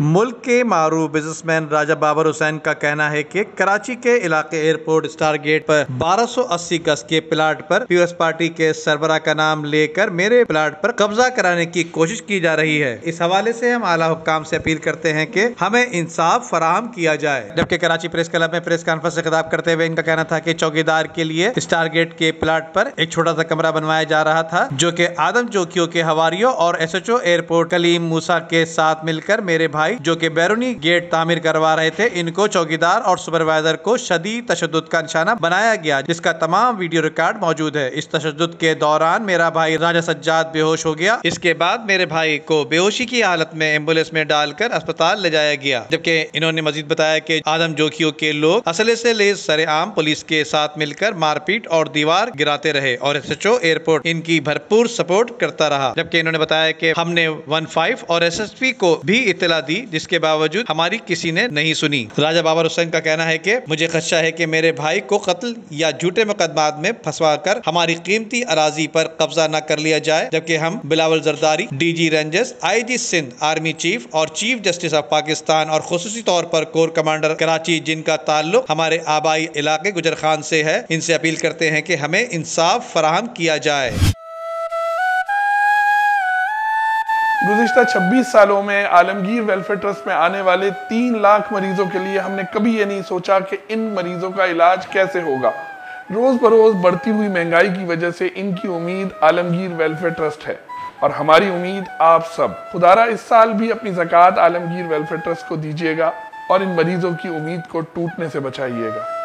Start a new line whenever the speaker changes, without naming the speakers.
मुल्क के मारूफ बिजनेसमैन राजा बाबर हुसैन का कहना है कि कराची के इलाके एयरपोर्ट स्टार गेट पर 1280 गज के प्लाट पर पीएस पार्टी के सरबरा का नाम लेकर मेरे प्लाट पर कब्जा कराने की कोशिश की जा रही है। इस हवाले से हम आला हुक्काम से अपील करते हैं कि हमें इंसाफ फराहम किया जाए। जबकि कराची प्रेस क्लब में प्रेस कॉन्फ्रेंस से खिताब करते हुए इनका कहना था की चौकीदार के लिए स्टार गेट के प्लाट पर एक छोटा सा कमरा बनवाया जा रहा था, जो की आदम चौकियों के हवारियों और एसएचओ एयरपोर्ट कलीम मूसा के साथ मिलकर मेरे भाई भाई, जो कि बैरूनी गेट तामीर करवा रहे थे, इनको चौकीदार और सुपरवाइजर को शदीद तशद का निशाना बनाया गया, जिसका तमाम वीडियो रिकॉर्ड मौजूद है। इस तशद के दौरान मेरा भाई राजा सज्जाद बेहोश हो गया। इसके बाद मेरे भाई को बेहोशी की हालत में एंबुलेंस में डालकर अस्पताल ले जाया गया, जबकि इन्होंने मजीद बताया कि आदम जोखियों के लोग असले से लेज सरेआम पुलिस के साथ मिलकर मारपीट और दीवार गिराते रहे और एस एच ओ एयरपोर्ट इनकी भरपूर सपोर्ट करता रहा, जबकि इन्होंने बताया कि हमने वन फाइव और एस एस पी को भी इतला दी जिसके बावजूद हमारी किसी ने नहीं सुनी। राजा बाबर हुसैन का कहना है कि, मुझे खदशा है कि मेरे भाई को कत्ल या झूठे मुकदमात में फंसवा कर हमारी कीमती अराजी पर कब्जा न कर लिया जाए, जबकि हम Bilawal Zardari D G Rangers I G Sindh, army chief और चीफ जस्टिस ऑफ़ पाकिस्तान और खसूसी तौर पर कोर कमांडर कराची, जिनका ताल्लुक हमारे आबाई इलाके गुजर खान से है, इनसे अपील करते हैं कि हमें इंसाफ फराहम किया जाए।
गुजशत 26 सालों में आलमगीर वेलफेयर ट्रस्ट में आने वाले तीन लाख मरीजों के लिए हमने कभी ये नहीं सोचा कि इन मरीजों का इलाज कैसे होगा। रोज बरोज बढ़ती हुई महँगाई की वजह से इनकी उम्मीद आलमगीर वेलफेयर ट्रस्ट है। और हमारी उम्मीद आप सब। खुदारा इस साल भी अपनी जक़ात आलमगीर वेलफेयर ट्रस्ट को दीजिएगा और इन मरीजों की उम्मीद को टूटने से बचाइएगा।